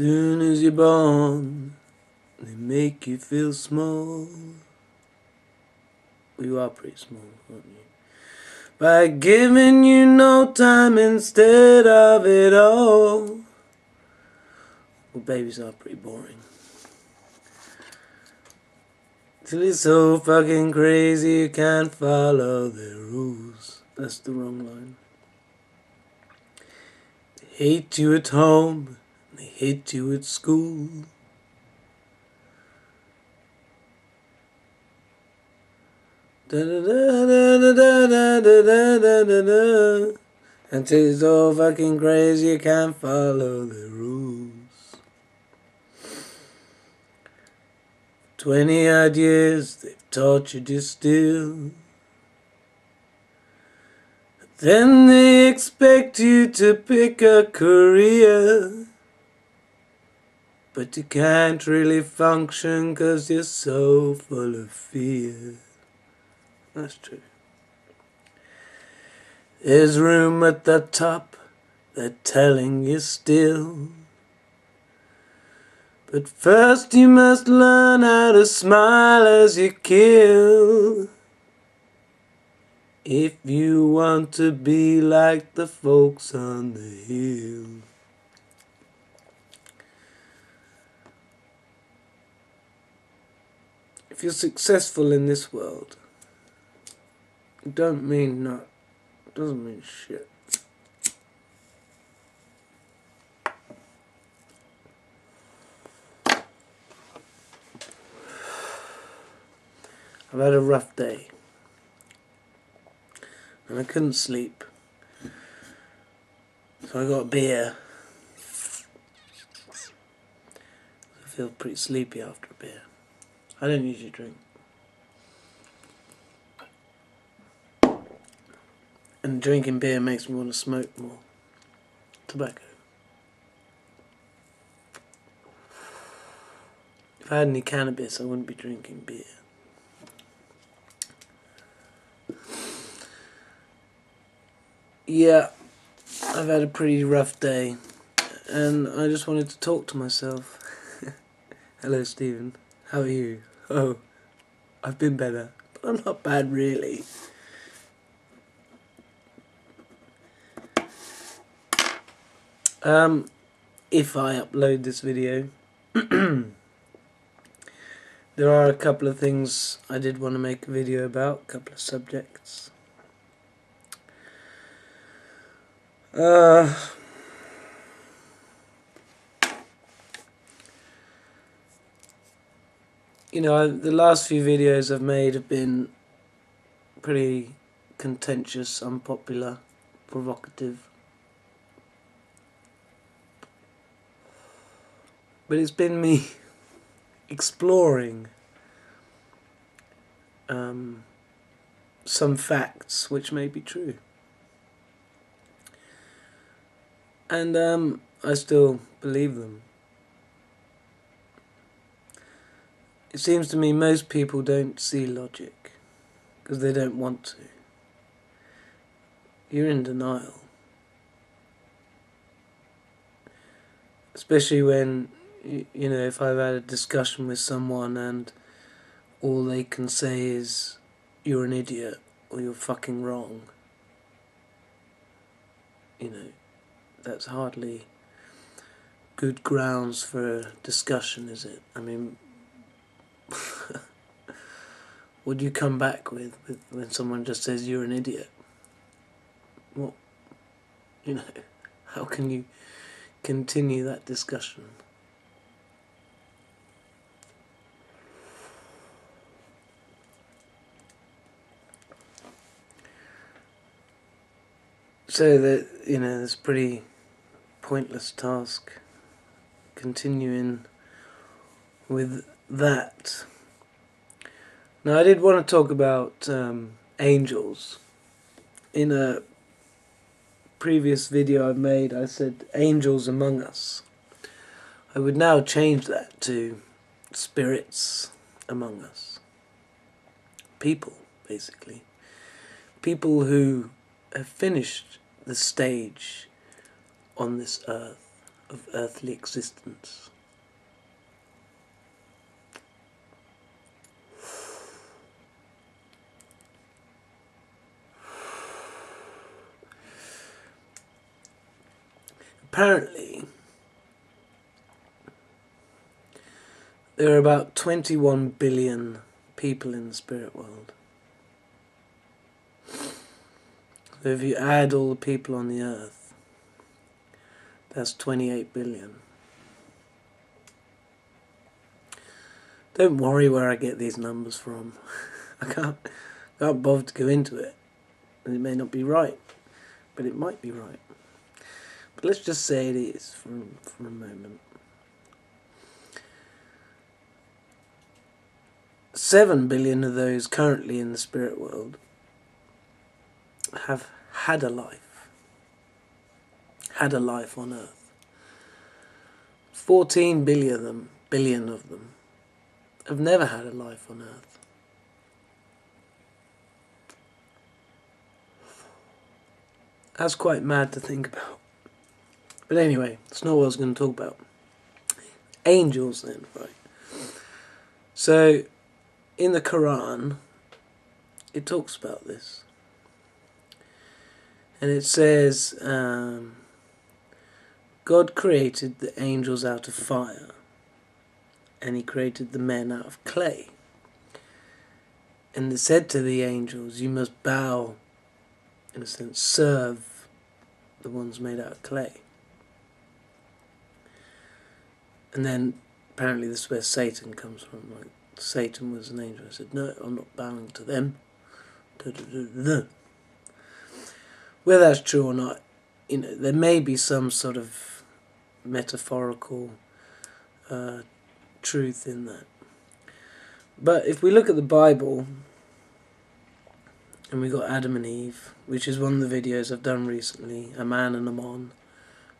soon as you're born, they make you feel small. Well, you are pretty small, aren't you? By giving you no time instead of it all. Well, babies are pretty boring. Till it's so fucking crazy you can't follow their rules. That's the wrong line. They hate you at home, they hate you at school. And it's all fucking crazy you can't follow the rules. Twenty odd years they've tortured you still. Then they expect you to pick a career. But you can't really function cause you're so full of fear. That's true. There's room at the top, they're telling you still. But first you must learn how to smile as you kill. If you want to be like the folks on the hill. If you're successful in this world, it don't mean not, doesn't mean shit. I've had a rough day. And I couldn't sleep. So I got a beer. I feel pretty sleepy after a beer. I don't usually drink. And drinking beer makes me want to smoke more tobacco. If I had any cannabis, I wouldn't be drinking beer. Yeah, I've had a pretty rough day, and I just wanted to talk to myself. Hello, Stephen. How are you? Oh, I've been better, but I'm not bad really. Um, if I upload this video, there are a couple of things I did want to make a video about, a couple of subjects. Uh, you know, the last few videos I've made have been pretty contentious, unpopular, provocative. But it's been me exploring um, some facts which may be true. And um, I still believe them. It seems to me most people don't see logic because they don't want to. You're in denial. Especially when, you know, if I've had a discussion with someone and all they can say is, you're an idiot or you're fucking wrong. You know, that's hardly good grounds for a discussion, is it? I mean, what do you come back with, with when someone just says you're an idiot? What, you know, how can you continue that discussion? So that you know, it's a pretty pointless task. Continuing with that. Now, I did want to talk about um, angels. In a previous video I've made, I said angels among us. I would now change that to spirits among us. People, basically. People who have finished the stage on this earth of earthly existence. Apparently, there are about 21 billion people in the spirit world. So if you add all the people on the earth, that's 28 billion. Don't worry where I get these numbers from. I can't, can't bother to go into it. And it may not be right, but it might be right. Let's just say it is for, for a moment. Seven billion of those currently in the spirit world have had a life, had a life on earth. 14 billion of them, billion of them have never had a life on earth. That's quite mad to think about. But anyway, it's not what I was going to talk about. Angels, then, right? So, in the Quran, it talks about this and it says um, God created the angels out of fire and he created the men out of clay and it said to the angels you must bow in a sense serve the ones made out of clay and then apparently this is where Satan comes from like Satan was an angel. I said no I'm not bowing to them. Da, da, da, whether that's true or not, you know, there may be some sort of metaphorical uh, truth in that. But if we look at the Bible, and we got Adam and Eve, which is one of the videos I've done recently, a man and a mon,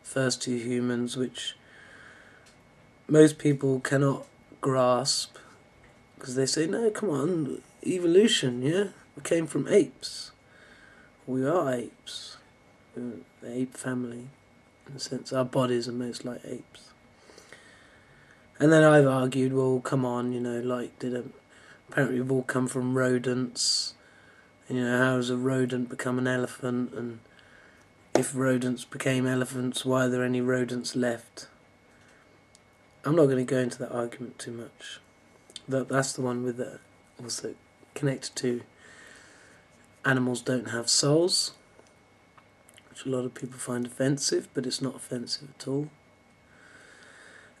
first two humans, which most people cannot grasp because they say, no, come on, evolution, yeah? We came from apes we are apes. We're the ape family, in a sense. Our bodies are most like apes. And then I've argued, well, come on, you know, like, did a, apparently we've all come from rodents. And, you know, how does a rodent become an elephant? And if rodents became elephants, why are there any rodents left? I'm not going to go into that argument too much. That that's the one with the also connected to animals don't have souls, which a lot of people find offensive, but it's not offensive at all.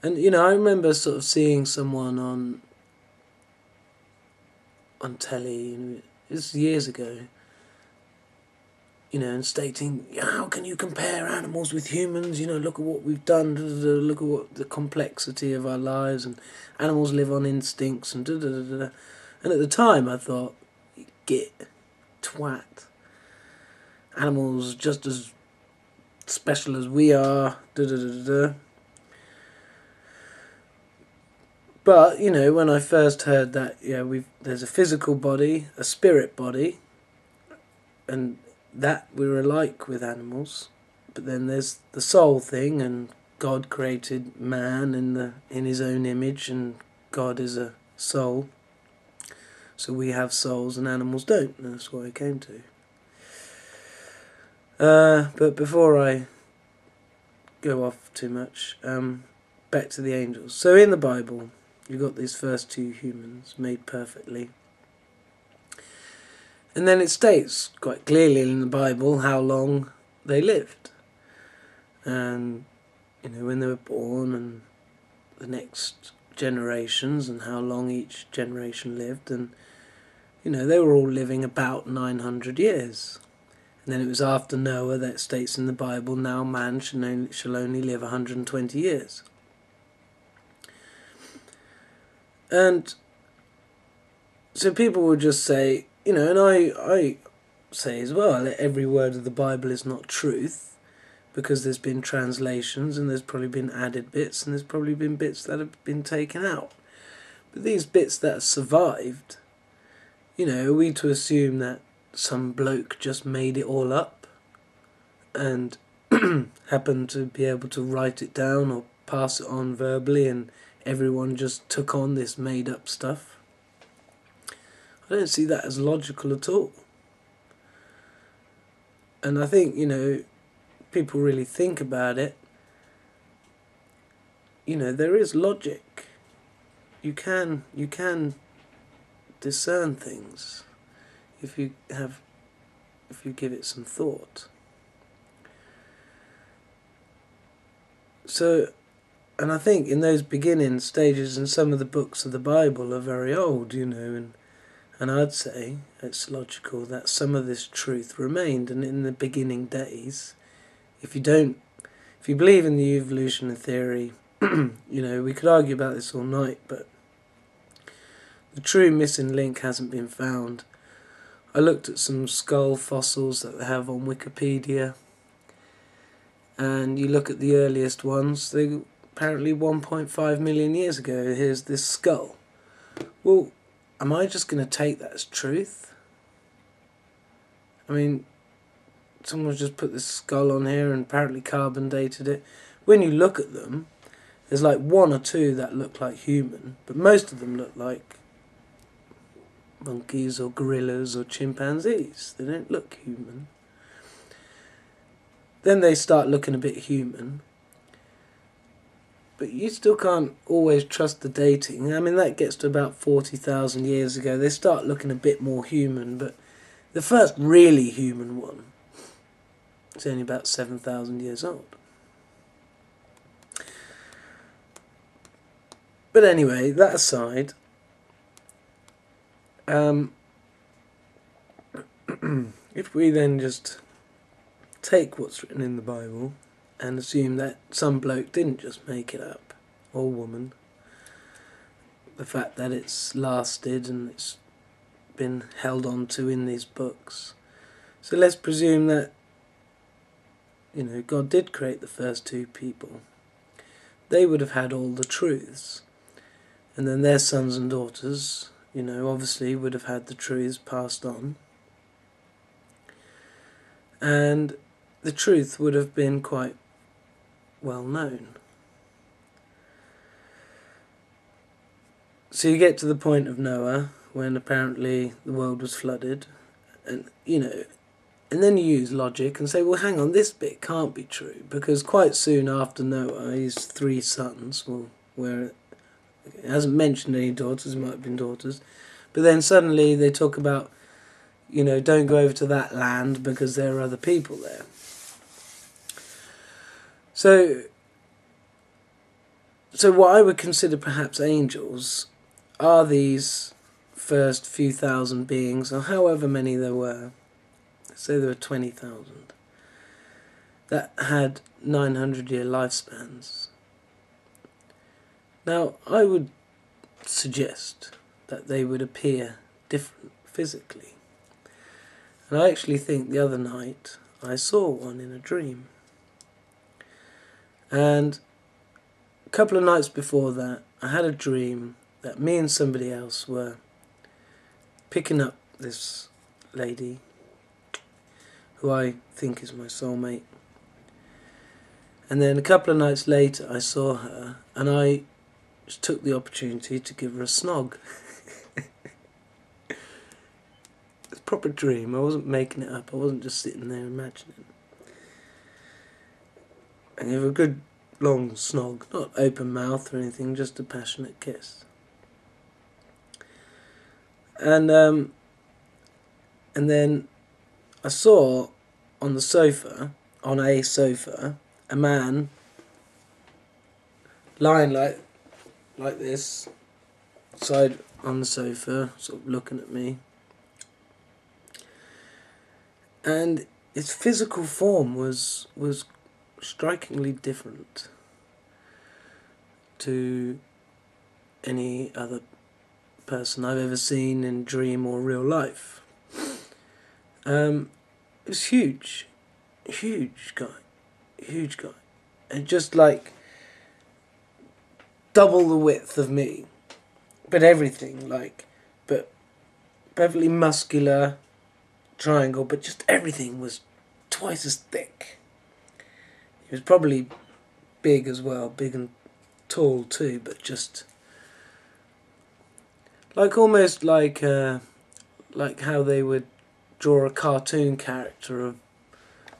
And you know, I remember sort of seeing someone on on telly, you know, it was years ago, you know, and stating, how can you compare animals with humans? You know, look at what we've done, look at what the complexity of our lives, and animals live on instincts, and da da da da. And at the time, I thought, get twat. Animals just as special as we are. Da, da, da, da. But you know, when I first heard that, yeah, we there's a physical body, a spirit body, and that we're alike with animals. But then there's the soul thing, and God created man in the in His own image, and God is a soul. So we have souls and animals don't. That's what I came to. Uh, but before I go off too much, um, back to the angels. So in the Bible, you've got these first two humans made perfectly. And then it states quite clearly in the Bible how long they lived. And, you know, when they were born and the next generations and how long each generation lived. And you know, they were all living about 900 years. And then it was after Noah that states in the Bible, now man shall only, shall only live 120 years. And so people would just say, you know, and I, I say as well, that every word of the Bible is not truth, because there's been translations and there's probably been added bits and there's probably been bits that have been taken out. But these bits that have survived you know, are we to assume that some bloke just made it all up and happened to be able to write it down or pass it on verbally and everyone just took on this made up stuff. I don't see that as logical at all. And I think, you know, people really think about it, you know, there is logic. You can you can discern things if you have if you give it some thought. So and I think in those beginning stages and some of the books of the Bible are very old, you know, and and I'd say it's logical that some of this truth remained and in the beginning days if you don't, if you believe in the evolutionary theory, you know, we could argue about this all night, but the true missing link hasn't been found. I looked at some skull fossils that they have on Wikipedia, and you look at the earliest ones, they apparently 1.5 million years ago. Here's this skull. Well, am I just going to take that as truth? I mean, someone's just put this skull on here and apparently carbon dated it. When you look at them, there's like one or two that look like human, but most of them look like monkeys or gorillas or chimpanzees. They don't look human. Then they start looking a bit human. But you still can't always trust the dating. I mean, that gets to about 40,000 years ago. They start looking a bit more human, but the first really human one is only about 7,000 years old. But anyway, that aside, um, if we then just take what's written in the Bible and assume that some bloke didn't just make it up, or woman, the fact that it's lasted and it's been held on to in these books. So let's presume that you know, God did create the first two people, they would have had all the truths. And then their sons and daughters, you know, obviously would have had the truths passed on. And the truth would have been quite well known. So you get to the point of Noah when apparently the world was flooded, and you know, and then you use logic and say, well, hang on, this bit can't be true because quite soon after Noah, his three sons, well, where it hasn't mentioned any daughters, it might have been daughters, but then suddenly they talk about, you know, don't go over to that land because there are other people there. So, so what I would consider perhaps angels are these first few thousand beings, or however many there were say there were 20,000, that had 900 year lifespans. Now, I would suggest that they would appear different physically. And I actually think the other night I saw one in a dream. And a couple of nights before that, I had a dream that me and somebody else were picking up this lady who I think is my soulmate. And then a couple of nights later, I saw her, and I took the opportunity to give her a snog. it's a proper dream. I wasn't making it up. I wasn't just sitting there imagining. And give her a good long snog, not open mouth or anything, just a passionate kiss. And um, and then I saw on the sofa, on a sofa, a man lying like like this, side on the sofa, sort of looking at me. And his physical form was was strikingly different to any other person I've ever seen in dream or real life. Um, it was huge, huge guy, huge guy, and just like double the width of me, but everything like, but perfectly muscular, triangle, but just everything was twice as thick. He was probably big as well, big and tall too, but just like almost like uh, like how they would draw a cartoon character of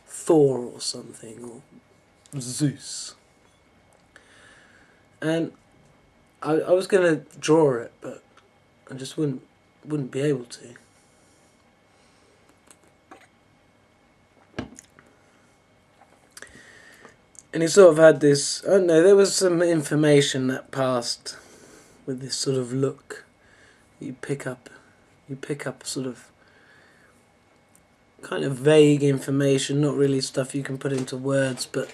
Thor or something or Zeus. And I I was gonna draw it, but I just wouldn't wouldn't be able to. And he sort of had this. I don't know. There was some information that passed with this sort of look. You pick up, you pick up sort of kind of vague information, not really stuff you can put into words, but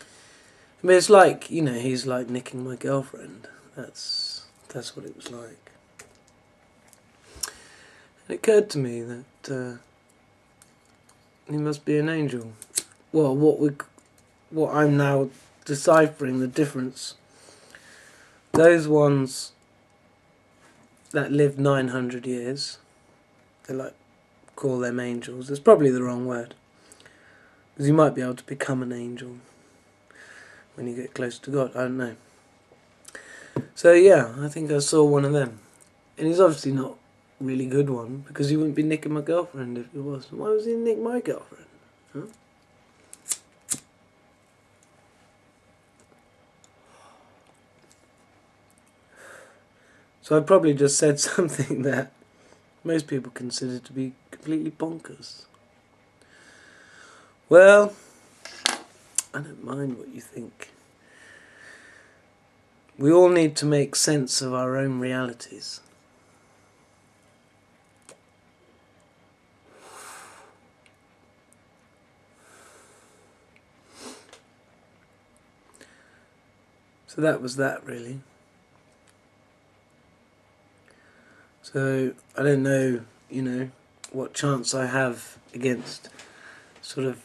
I mean, it's like you know, he's like nicking my girlfriend. That's that's what it was like. It occurred to me that uh, he must be an angel. Well, what we, what I'm now deciphering the difference. Those ones that lived 900 years, they like call them angels. It's probably the wrong word, because you might be able to become an angel when you get close to God. I don't know. So yeah, I think I saw one of them, and he's obviously not really good one because he wouldn't be nicking my girlfriend if he was. Why was he nick my girlfriend? Huh? So I probably just said something that most people consider to be completely bonkers. Well, I don't mind what you think. We all need to make sense of our own realities. So that was that really. So I don't know, you know, what chance I have against sort of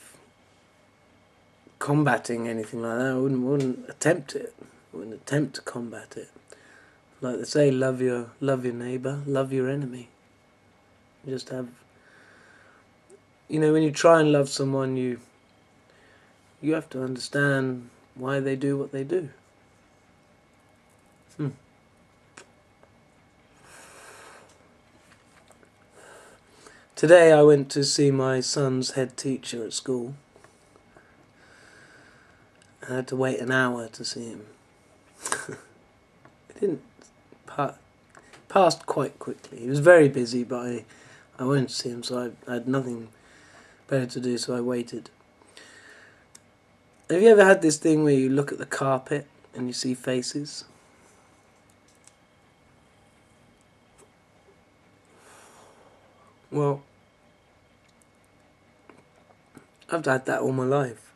combating anything like that. I wouldn't wouldn't attempt it. I wouldn't attempt to combat it. Like they say, love your love your neighbour, love your enemy. just have you know, when you try and love someone you you have to understand why they do what they do. Hmm. Today I went to see my son's head teacher at school. I had to wait an hour to see him. it didn't pa- passed quite quickly. He was very busy, but I, I went to see him, so I, I had nothing better to do, so I waited. Have you ever had this thing where you look at the carpet and you see faces? Well, I've had that all my life.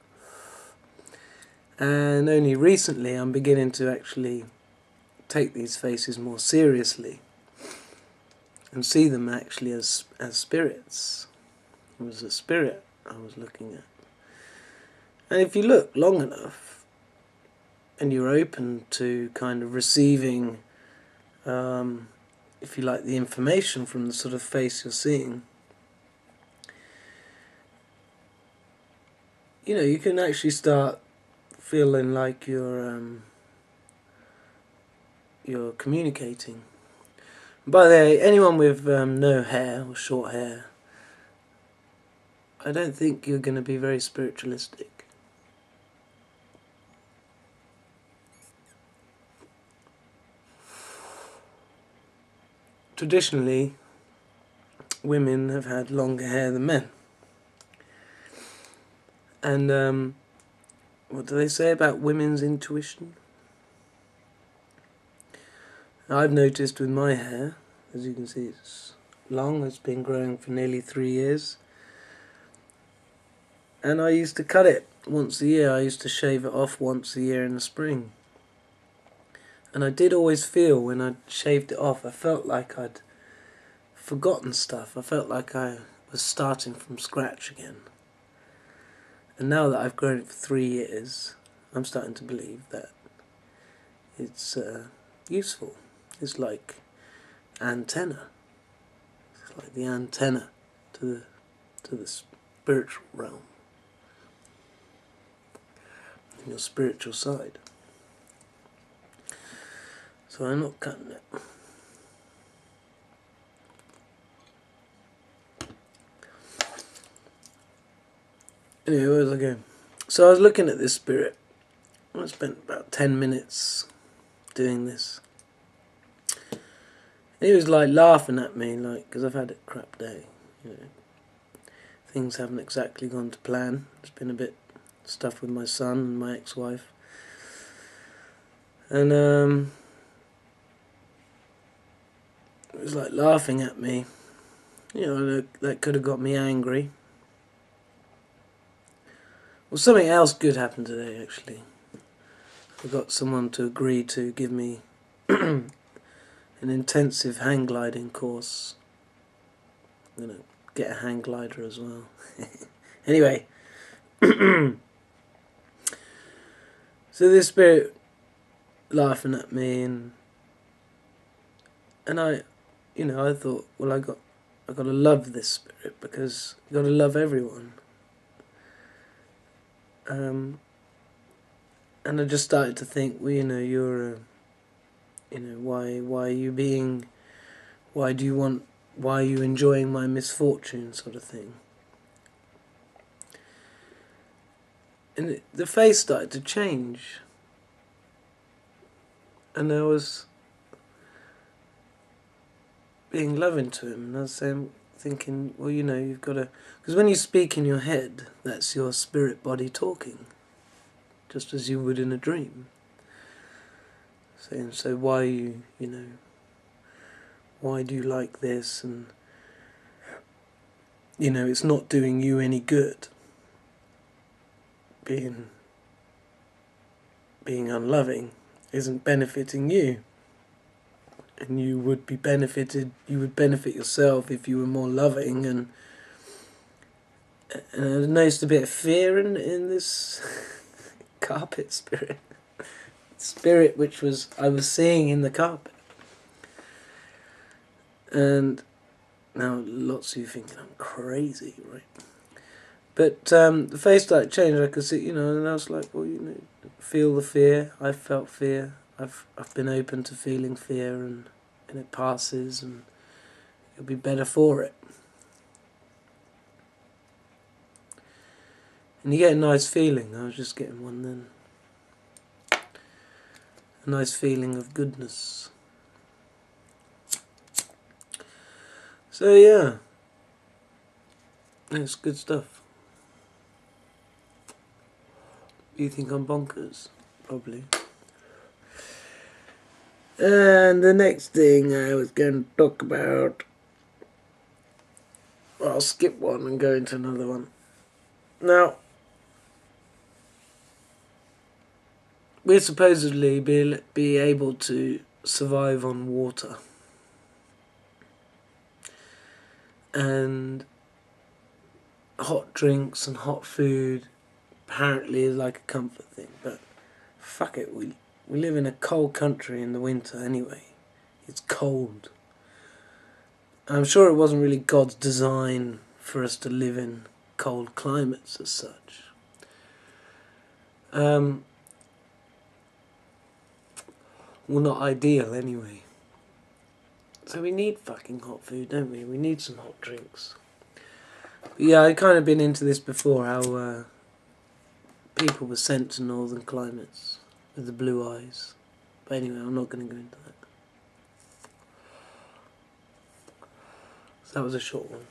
And only recently I'm beginning to actually take these faces more seriously and see them actually as as spirits. It was a spirit I was looking at. And if you look long enough and you're open to kind of receiving um, if you like, the information from the sort of face you're seeing, you know, you can actually start feeling like you're um, you're communicating. By the way, anyone with um, no hair or short hair, I don't think you're going to be very spiritualistic. traditionally, women have had longer hair than men. And um, what do they say about women's intuition? I've noticed with my hair, as you can see, it's long, it's been growing for nearly three years. And I used to cut it once a year, I used to shave it off once a year in the spring. And I did always feel when I shaved it off, I felt like I'd forgotten stuff. I felt like I was starting from scratch again. And now that I've grown it for three years, I'm starting to believe that it's uh, useful. It's like antenna. It's like the antenna to the to the spiritual realm. your spiritual side. So I'm not cutting it. Anyway, where was I going? So I was looking at this spirit. I spent about 10 minutes doing this. he was like laughing at me, like, because I've had a crap day. You know, things haven't exactly gone to plan. There's been a bit stuff with my son and my ex-wife, and um, it was like laughing at me. You know, that could have got me angry. Well, something else good happened today, actually. I got someone to agree to give me an intensive hang gliding course. I'm going to get a hang glider as well. anyway. so this spirit laughing at me and and I you know, I thought, well I got I gotta love this spirit because you gotta love everyone. Um and I just started to think, well, you know, you're, a, you know, why, why are you being, why do you want, why are you enjoying my misfortune, sort of thing. And it, the face started to change, and I was being loving to him, and I was saying, thinking, well, you know, you've got to, because when you speak in your head, that's your spirit body talking just as you would in a dream. Saying, so why you, you know, why do you like this? And, you know, it's not doing you any good. Being, being unloving isn't benefiting you. And you would be benefited, you would benefit yourself if you were more loving and, and I noticed a bit of fear in, in this carpet spirit. spirit which was I was seeing in the carpet. And now lots of you thinking I'm crazy, right? But um, the face started changing. I could see, you know, and I was like, well, you know, feel the fear. I felt fear. I've I've been open to feeling fear, and and it passes, and you'll be better for it. And you get a nice feeling. I was just getting one then. A nice feeling of goodness. So yeah. It's good stuff. You think I'm bonkers? Probably. And the next thing I was going to talk about, I'll skip one and go into another one. Now, we're supposedly be, be able to survive on water. And hot drinks and hot food apparently is like a comfort thing, but fuck it, we we live in a cold country in the winter anyway. It's cold. I'm sure it wasn't really God's design for us to live in cold climates as such. Um, well, not ideal anyway. So we need fucking hot food, don't we? We need some hot drinks. But yeah, I've kind of been into this before, how uh, people were sent to northern climates with the blue eyes. But anyway, I'm not going to go into that. So that was a short one.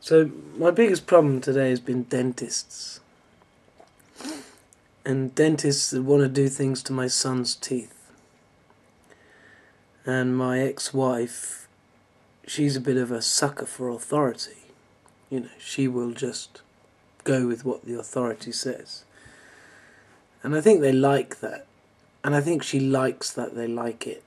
So my biggest problem today has been dentists and dentists that want to do things to my son's teeth. And my ex-wife, she's a bit of a sucker for authority. You know, she will just go with what the authority says. And I think they like that. And I think she likes that they like it.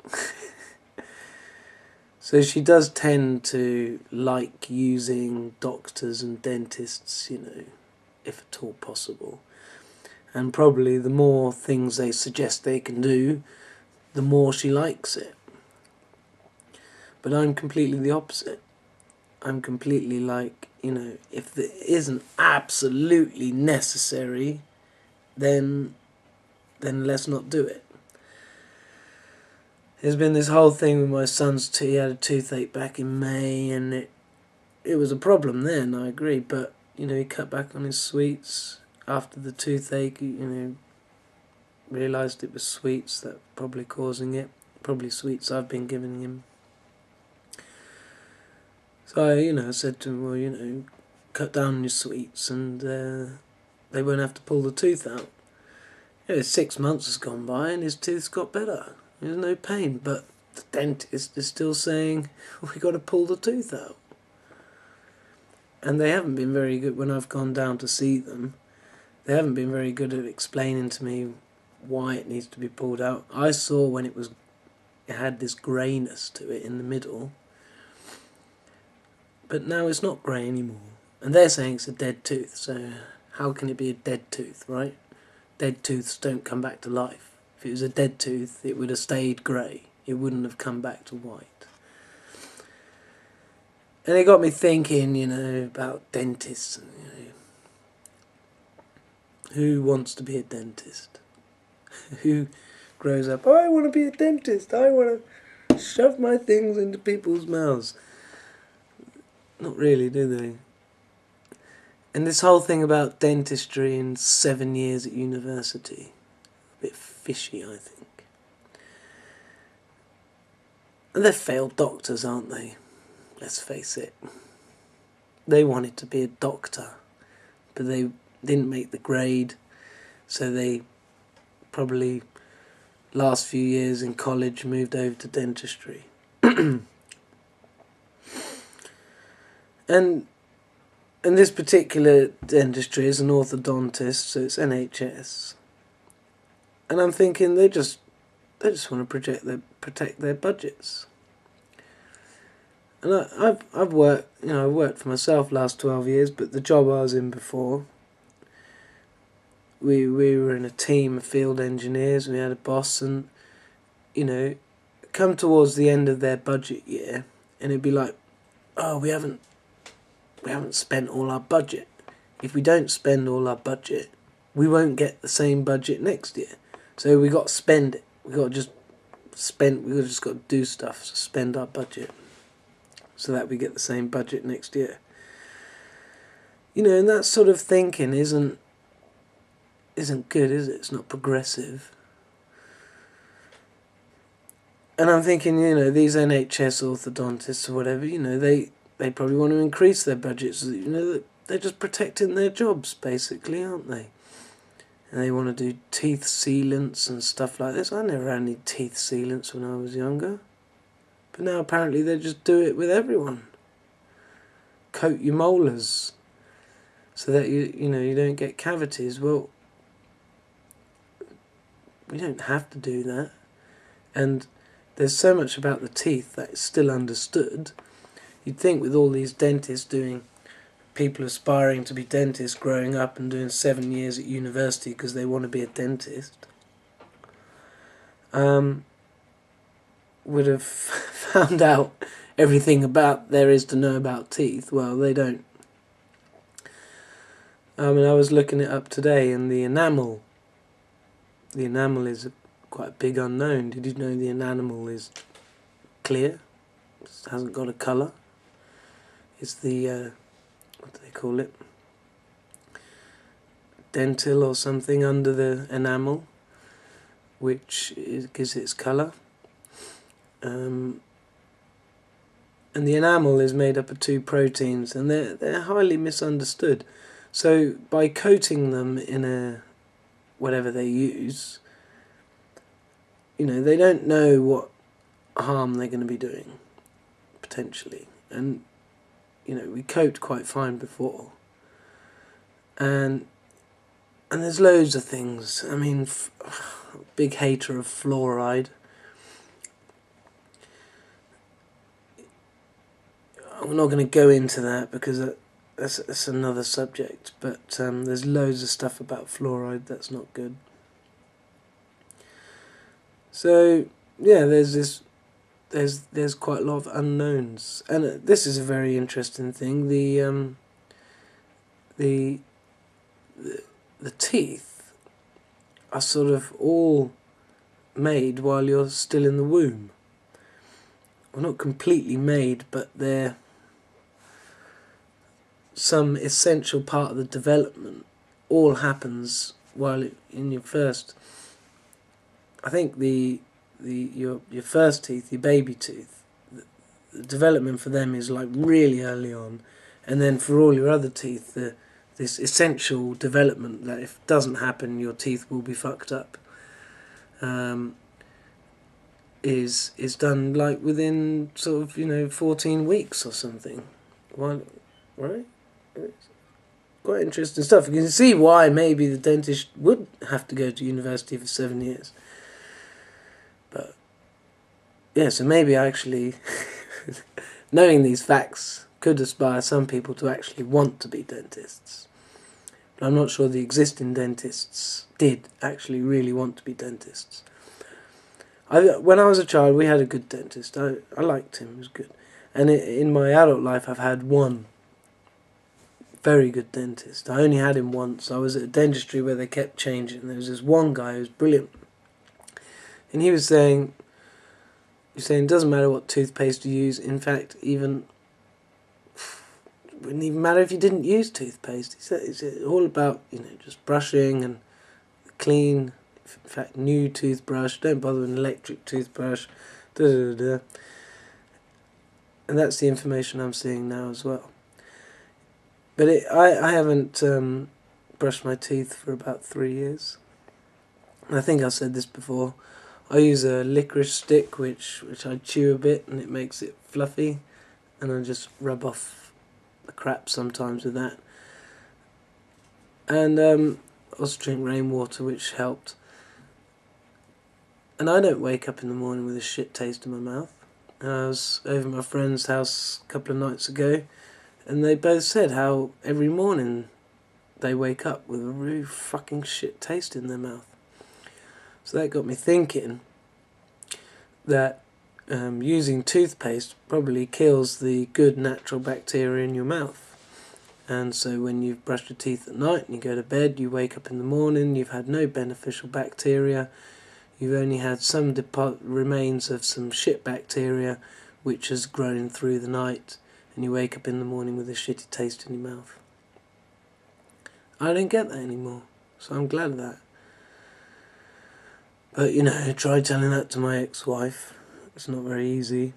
so she does tend to like using doctors and dentists, you know, if at all possible and probably the more things they suggest they can do, the more she likes it. But I'm completely the opposite. I'm completely like, you know, if it isn't absolutely necessary, then then let's not do it. There's been this whole thing with my son's tooth. He had a toothache back in May, and it it was a problem then. I agree, but you know, he cut back on his sweets after the toothache. You know, realised it was sweets that probably causing it. Probably sweets I've been giving him. So I, you know, said to him, well, you know, cut down your sweets, and uh, they won't have to pull the tooth out. You know, six months has gone by, and his tooth's got better. There's no pain, but the dentist is still saying we've got to pull the tooth out. And they haven't been very good when I've gone down to see them. They haven't been very good at explaining to me why it needs to be pulled out. I saw when it was it had this greyness to it in the middle. But now it's not grey anymore. And they're saying it's a dead tooth, so how can it be a dead tooth, right? Dead tooths don't come back to life. If it was a dead tooth, it would have stayed grey. It wouldn't have come back to white. And it got me thinking, you know, about dentists. And, you know, who wants to be a dentist? who grows up, oh, I want to be a dentist. I want to shove my things into people's mouths. Not really, do they? And this whole thing about dentistry and seven years at university a bit fishy, I think. And they're failed doctors, aren't they? Let's face it. They wanted to be a doctor, but they didn't make the grade, so they probably last few years in college moved over to dentistry. and and this particular dentistry is an orthodontist, so it's NHS and I'm thinking they just they just want to project their protect their budgets. And I, I've I've worked you know I've worked for myself last twelve years, but the job I was in before. We we were in a team of field engineers. We had a boss, and you know, come towards the end of their budget year, and it'd be like, oh, we haven't we haven't spent all our budget. If we don't spend all our budget, we won't get the same budget next year. So we got to spend it. We got to just spend. We just got to do stuff. to spend our budget, so that we get the same budget next year. You know, and that sort of thinking isn't isn't good, is it? It's not progressive. And I'm thinking, you know, these NHS orthodontists or whatever, you know, they they probably want to increase their budgets. You know, they're just protecting their jobs, basically, aren't they? and they want to do teeth sealants and stuff like this. I never had any teeth sealants when I was younger. But now apparently they just do it with everyone. Coat your molars so that you you know you don't get cavities. Well, we don't have to do that. And there's so much about the teeth that is still understood. You'd think with all these dentists doing people aspiring to be dentists growing up and doing seven years at university because they want to be a dentist um, would have found out everything about there is to know about teeth. Well, they don't. I mean, I was looking it up today, and the enamel. The enamel is a quite a big unknown. Did you know the enamel is clear? It hasn't got a colour. It's the uh, what do they call it? Dentil or something under the enamel, which is, gives its colour. Um, and the enamel is made up of two proteins, and they're they're highly misunderstood. So by coating them in a whatever they use, you know they don't know what harm they're going to be doing potentially, and you know, we coped quite fine before. And and there's loads of things. I mean, big hater of fluoride. I'm not going to go into that because that's, that's another subject. But um, there's loads of stuff about fluoride that's not good. So yeah, there's this there's there's quite a lot of unknowns, and uh, this is a very interesting thing. The um, the, the the teeth are sort of all made while you're still in the womb. Well, not completely made, but they're some essential part of the development. All happens while in your first. I think the the your your first teeth, your baby tooth, the, the development for them is like really early on, and then for all your other teeth, the this essential development that if it doesn't happen, your teeth will be fucked up. Um, is is done like within sort of you know fourteen weeks or something, Why, right? Quite interesting stuff. You can see why maybe the dentist would have to go to university for seven years. Yeah, so maybe actually knowing these facts could inspire some people to actually want to be dentists. But I'm not sure the existing dentists did actually really want to be dentists. I, when I was a child, we had a good dentist. I, I liked him, he was good. And in my adult life, I've had one very good dentist. I only had him once. I was at a dentistry where they kept changing. There was this one guy who was brilliant. And he was saying, he's saying it doesn't matter what toothpaste you use. In fact, even it wouldn't even matter if you didn't use toothpaste. Said it's all about you know just brushing and clean. In fact, new toothbrush. Don't bother with an electric toothbrush. Da, da, da, and that's the information I'm seeing now as well. But it, I I haven't um, brushed my teeth for about three years. I think I've said this before. I use a licorice stick, which which I chew a bit, and it makes it fluffy, and I just rub off the crap sometimes with that. And um, also drink rainwater, which helped. And I don't wake up in the morning with a shit taste in my mouth. I was over at my friend's house a couple of nights ago, and they both said how every morning they wake up with a really fucking shit taste in their mouth. So that got me thinking that um, using toothpaste probably kills the good natural bacteria in your mouth. And so when you've brushed your teeth at night and you go to bed, you wake up in the morning, you've had no beneficial bacteria, you've only had some remains of some shit bacteria which has grown through the night, and you wake up in the morning with a shitty taste in your mouth. I don't get that anymore, so I'm glad of that. But you know, try telling that to my ex wife it's not very easy.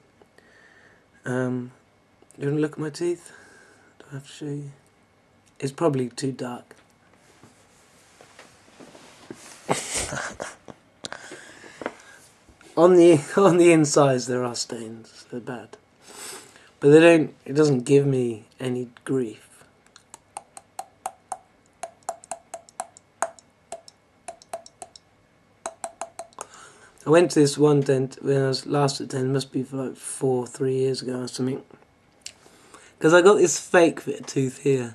Um, you want to look at my teeth? Do I have to show you? It's probably too dark. on the on the insides there are stains. They're bad, but they don't. It doesn't give me any grief. I went to this one dent when I was last at dent, must be like four, three years ago or something. Because I got this fake bit of tooth here,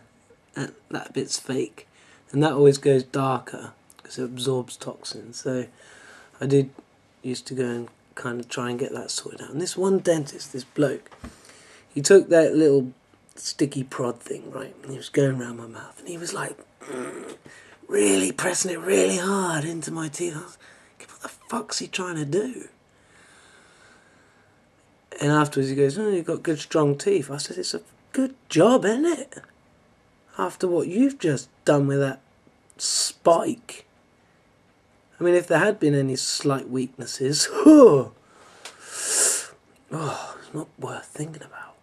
and that bit's fake, and that always goes darker because it absorbs toxins. So I did used to go and kind of try and get that sorted out. And this one dentist, this bloke, he took that little sticky prod thing, right, and he was going around my mouth, and he was like, mm, really pressing it really hard into my teeth fuck's he trying to do? And afterwards he goes, oh, you've got good strong teeth. I said, it's a good job, isn't it? After what you've just done with that spike. I mean, if there had been any slight weaknesses, oh, oh it's not worth thinking about.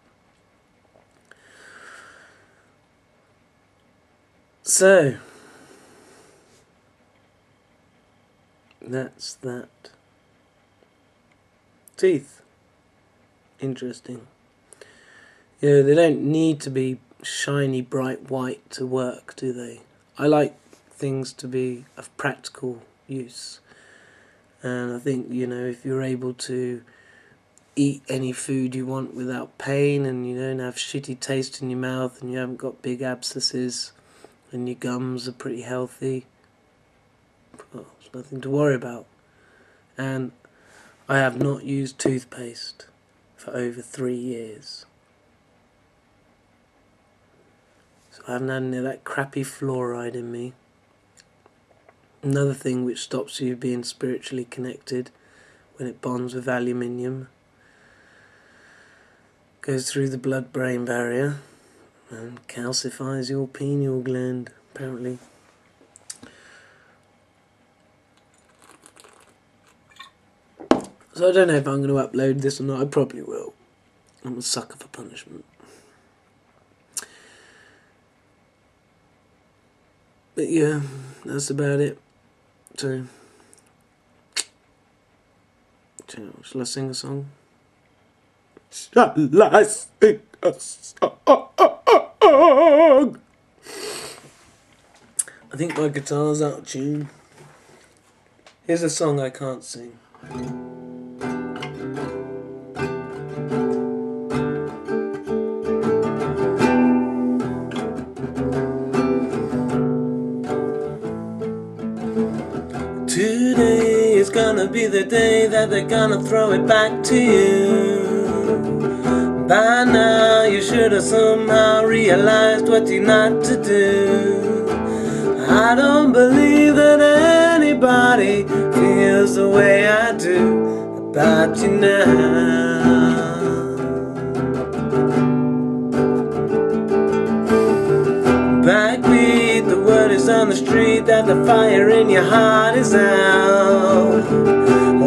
So, That's that. Teeth. Interesting. Yeah, they don't need to be shiny, bright white to work, do they? I like things to be of practical use. And I think, you know, if you're able to eat any food you want without pain and you don't have shitty taste in your mouth and you haven't got big abscesses and your gums are pretty healthy, nothing to worry about. And I have not used toothpaste for over three years. So I haven't had any of that crappy fluoride in me. Another thing which stops you being spiritually connected when it bonds with aluminium goes through the blood brain barrier and calcifies your pineal gland, apparently. So I don't know if I'm going to upload this or not. I probably will. I'm a sucker for punishment. But yeah, that's about it. So, shall I sing a song? Shall I sing a song? I think my guitar's out of tune. Here's a song I can't sing. Be the day that they're gonna throw it back to you. By now, you should have somehow realized what you're not to do. I don't believe that anybody feels the way I do about you now. On the street that the fire in your heart is out.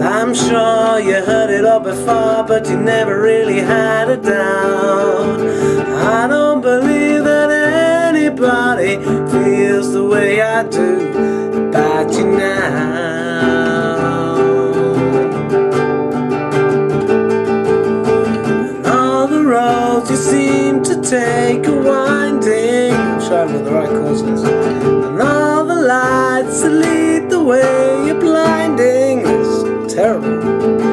I'm sure you heard it all before, but you never really had a doubt. I don't believe that anybody feels the way I do about you now. All the roads you seem to take are winding. I'm with the right courses. And all the lights that lead the way you're blinding. It's terrible.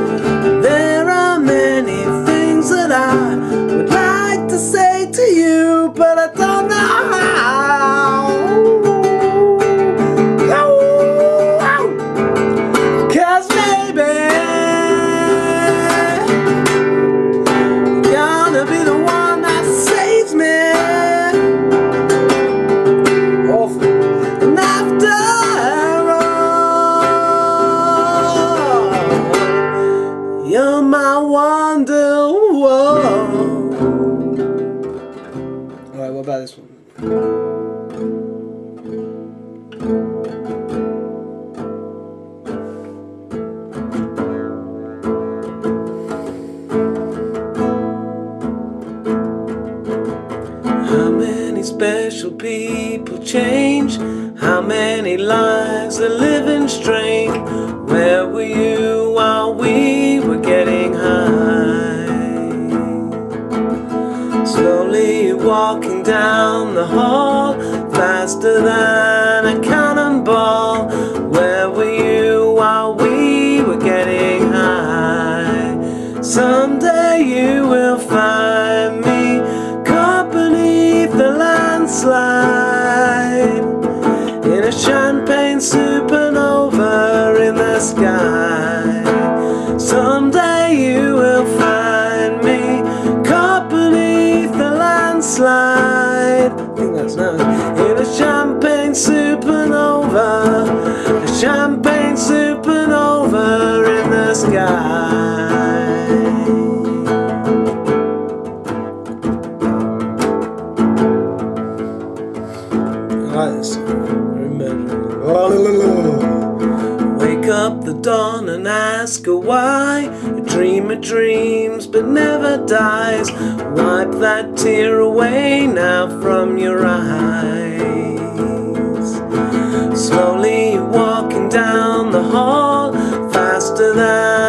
The dawn and ask her why. A dreamer dreams but never dies. Wipe that tear away now from your eyes. Slowly walking down the hall, faster than